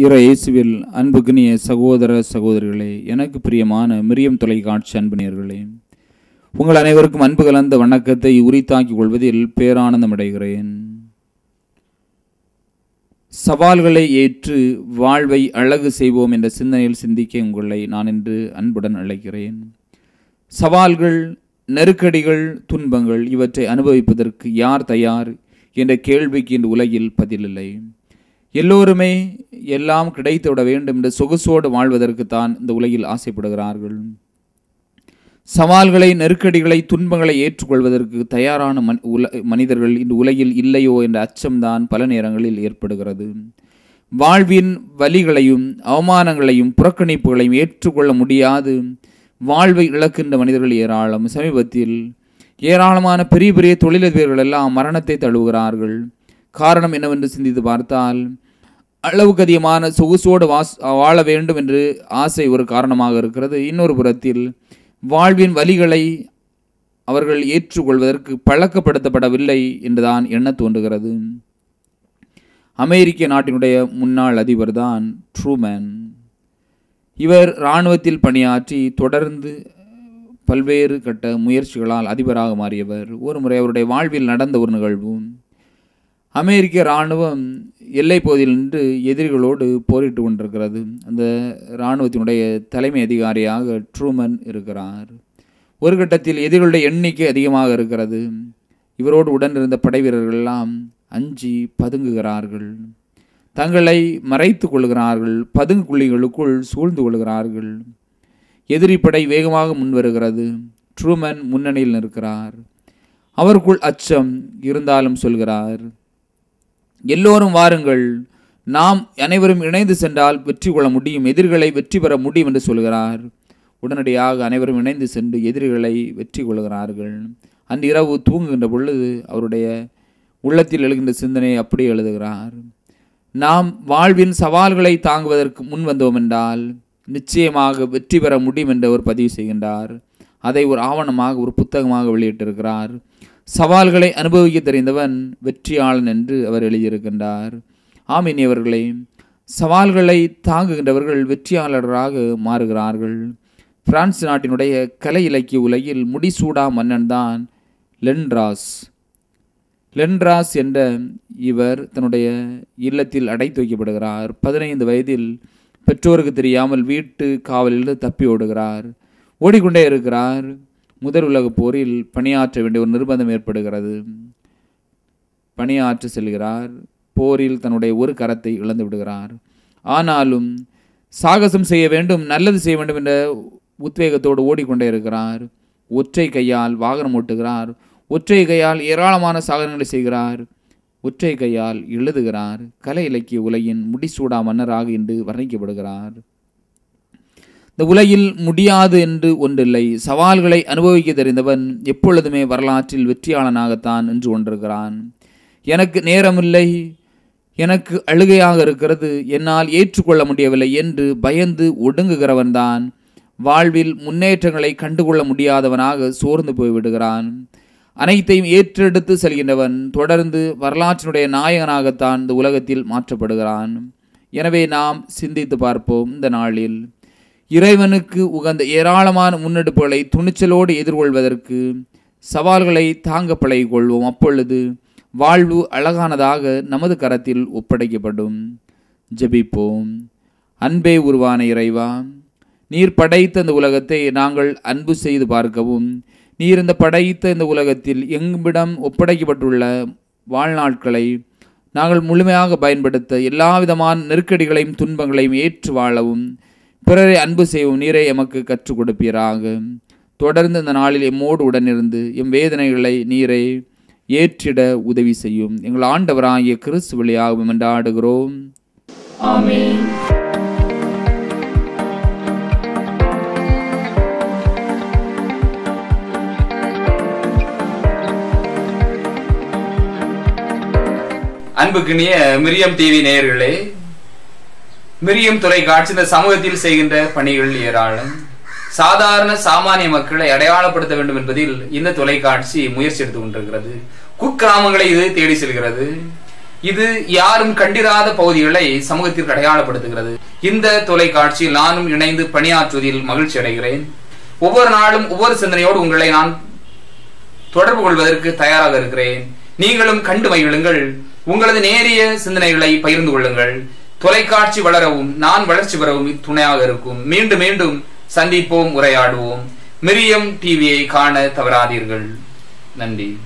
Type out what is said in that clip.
இற இயேசுவில் அன்புக்குனிய சகோதர சகோதரிகளே எனக்கு பிரியமான மிரியம் தொலைக்காட்சி அன்பினியர்களே உங்கள் அனைவருக்கும் அன்பு கலந்த வணக்கத்தை உரித்தாக்கிக் கொள்வதில் பேரானந்தம் அடைகிறேன். சவால்களை ஏற்று வாழ்வை அழகு செய்வோம் என்ற சிந்தனையில் சிந்திக்க உங்களை நான் இன்று அன்புடன் அழைக்கிறேன். சவால்கள் நெருக்கடிகள் துன்பங்கள் இவற்றை அனுபவிப்பதற்கு யார் தயார் என்ற கேள்விக்கு இந்த உலகில் பதிலில்லை. எல்லோருமே எல்லாம் கிடைத்துவிட வேண்டும் என்று சொகுசோடு வாழ்வதற்கு தான் இந்த உலகில் ஆசைப்படுகிறார்கள். சவால்களை நெருக்கடிகளை துன்பங்களை ஏற்றுக்கொள்வதற்கு தயாரான மன் உல மனிதர்கள் இந்த உலகில் இல்லையோ என்ற அச்சம்தான் பல நேரங்களில் ஏற்படுகிறது. வாழ்வின் வலிகளையும் அவமானங்களையும் புறக்கணிப்புகளையும் ஏற்றுக்கொள்ள முடியாது. வாழ்வை இழக்கின்ற மனிதர்கள் ஏராளம். சமீபத்தில் ஏராளமான பெரிய பெரிய தொழிலதிபர்கள் எல்லாம் மரணத்தை தழுவுகிறார்கள். காரணம் என்னவென்று சிந்தித்து பார்த்தால் அளவுக்கு அதிகமான சொகுசோடு வாஸ் வாழ வேண்டும் என்று ஆசை ஒரு காரணமாக இருக்கிறது. இன்னொரு புறத்தில் வாழ்வின் வலிகளை அவர்கள் ஏற்றுக்கொள்வதற்கு பழக்கப்படுத்தப்படவில்லை என்றுதான் எண்ண தோன்றுகிறது. அமெரிக்க நாட்டினுடைய முன்னாள் அதிபர் தான் ட்ரூமேன். இவர் இராணுவத்தில் பணியாற்றி தொடர்ந்து பல்வேறு கட்ட முயற்சிகளால் அதிபராக மாறியவர். ஒரு முறை அவருடைய வாழ்வில் நடந்த ஒரு நிகழ்வு. அமெரிக்க இராணுவம் எல்லை பகுதியில் நின்று எதிரிகளோடு போரிட்டு கொண்டிருக்கிறது. அந்த இராணுவத்தினுடைய தலைமை அதிகாரியாக ட்ரூமன் இருக்கிறார். ஒரு கட்டத்தில் எதிரிகளுடைய எண்ணிக்கை அதிகமாக இருக்கிறது. இவரோடு உடனிருந்த படை வீரர்கள்லாம் அஞ்சி பதுங்குகிறார்கள். தங்களை மறைத்து கொள்கிறார்கள் பதுங்கு குழிகளுக்குள் சூழ்ந்து கொள்கிறார்கள். எதிரி படை வேகமாக முன்வருகிறது. ட்ரூமன் முன்னணியில் நிற்கிறார். அவருக்குள் அச்சம் இருந்தாலும் சொல்கிறார். எல்லோரும் வாருங்கள். நாம் அனைவரும் இணைந்து சென்றால் வெற்றி கொள்ள முடியும். எதிரிகளை வெற்றி பெற முடியும் என்று சொல்கிறார். உடனடியாக அனைவரும் இணைந்து சென்று எதிரிகளை வெற்றி கொள்கிறார்கள். அன்று இரவு தூங்குகின்ற பொழுது அவருடைய உள்ளத்தில் எழுகின்ற சிந்தனை அப்படியே எழுதுகிறார். நாம் வாழ்வின் சவால்களை தாங்குவதற்கு முன் வந்தோம் என்றால் நிச்சயமாக வெற்றி பெற முடியும் என்று அவர் பதிவு செய்கின்றார். அதை ஒரு ஆவணமாக ஒரு புத்தகமாக வெளியிட்டிருக்கிறார். சவால்களை அனுபவிக்க தெரிந்தவன் வெற்றியாளன் என்று அவர் எழுதியிருக்கின்றார். ஆமினியவர்களே சவால்களை தாங்குகின்றவர்கள் வெற்றியாளராக மாறுகிறார்கள். பிரான்ஸ் நாட்டினுடைய கலை இலக்கிய உலகில் முடிசூடா மன்னன் தான் லென்ராஸ் லென்ராஸ் என்ற இவர் தன்னுடைய இல்லத்தில் அடைத்து வைக்கப்படுகிறார். பதினைந்து வயதில் பெற்றோருக்கு தெரியாமல் வீட்டு காவலில் தப்பி ஓடுகிறார். ஓடிக்கொண்டே இருக்கிறார். முதல் உலகப் போரில் பணியாற்ற வேண்டிய ஒரு நிர்பந்தம் ஏற்படுகிறது. பணியாற்ற செல்கிறார். போரில் தன்னுடைய ஒரு கரத்தை இழந்து விடுகிறார். ஆனாலும் சாகசம் செய்ய வேண்டும் நல்லது செய்ய வேண்டும் என்ற உத்வேகத்தோடு ஓடிக்கொண்டே இருக்கிறார். ஒற்றை கையால் வாகனம் ஓட்டுகிறார். ஒற்றை கையால் ஏராளமான சாதனைகளை செய்கிறார். ஒற்றை கையால் எழுதுகிறார். கலை இலக்கிய உலகின் முடிசூடா மன்னராக இன்று வர்ணிக்கப்படுகிறார். இந்த உலகில் முடியாது என்று ஒன்றில்லை. சவால்களை அனுபவிக்க தெரிந்தவன் எப்பொழுதுமே வரலாற்றில் வெற்றியாளனாகத்தான் என்று கொண்டிருக்கிறான். எனக்கு நேரமில்லை. எனக்கு அழுகையாக இருக்கிறது. என்னால் ஏற்றுக்கொள்ள முடியவில்லை என்று பயந்து ஒடுங்குகிறவன்தான். வாழ்வில் முன்னேற்றங்களை கண்டுகொள்ள முடியாதவனாக சோர்ந்து போய்விடுகிறான் அனைத்தையும் ஏற்றெடுத்து செல்கின்றவன் தொடர்ந்து வரலாற்றினுடைய நாயகனாகத்தான் இந்த உலகத்தில் மாற்றப்படுகிறான். எனவே நாம் சிந்தித்து பார்ப்போம் இந்த நாளில். இறைவனுக்கு உகந்த ஏராளமான முன்னெடுப்புகளை துணிச்சலோடு எதிர்கொள்வதற்கு சவால்களை தாங்க பழகிக்கொள்வோம் அப்பொழுது வாழ்வு அழகானதாக நமது கரத்தில் ஒப்படைக்கப்படும். ஜெபிப்போம். அன்பே உருவான இறைவா நீர் படைத்த இந்த உலகத்தை நாங்கள் அன்பு செய்து பார்க்கவும். நீர் இந்த படைத்த இந்த உலகத்தில் எங்கிடம் ஒப்படைக்கப்பட்டுள்ள வாழ்நாட்களை நாங்கள் முழுமையாக பயன்படுத்த எல்லா விதமான நெருக்கடிகளையும் துன்பங்களையும் ஏற்று வாழவும். பிறரை அன்பு செய்யவும் நீரை எமக்கு கற்றுக் கொடுப்பீராக. தொடர்ந்து இந்த நாளில் எம்மோடு உடனிருந்து எம் வேதனைகளை நீரை ஏற்றிட உதவி செய்யும். எங்கள் ஆண்டவராகிய கிறிஸ்து வழியாகவும் என்றாடுகிறோம் ஆமென். அன்புக்கினிய மிரியம் டிவி நேயர்களே மிரியம் தொலைக்காட்சி இந்த சமூகத்தில் செய்கின்ற பணிகள் ஏராளம். சாதாரண சாமானிய மக்களை அடையாளப்படுத்த வேண்டும் என்பதில் இந்த தொலைக்காட்சி முயற்சி எடுத்துக் கொண்டிருக்கிறது. குக்கிராமங்களை இது தேடி செல்கிறது. இது யாரும் கண்டிராத பகுதிகளை சமூகத்திற்கு அடையாளப்படுத்துகிறது. இந்த தொலைக்காட்சியில் நானும் இணைந்து பணியாற்றுவதில் மகிழ்ச்சி அடைகிறேன். ஒவ்வொரு நாளும் ஒவ்வொரு சிந்தனையோடு உங்களை நான் தொடர்பு கொள்வதற்கு தயாராக இருக்கிறேன். நீங்களும் கண்டு மகிழுங்கள். உங்களது நேரிய சிந்தனைகளை பகிர்ந்து கொள்ளுங்கள். தொலைக்காட்சி வளரவும் நான் வளர்ச்சி பெறவும் துணையாக இருக்கும். மீண்டும் மீண்டும் சந்திப்போம் உரையாடுவோம். மிரியம் டிவியை காண தவறாதீர்கள். நன்றி.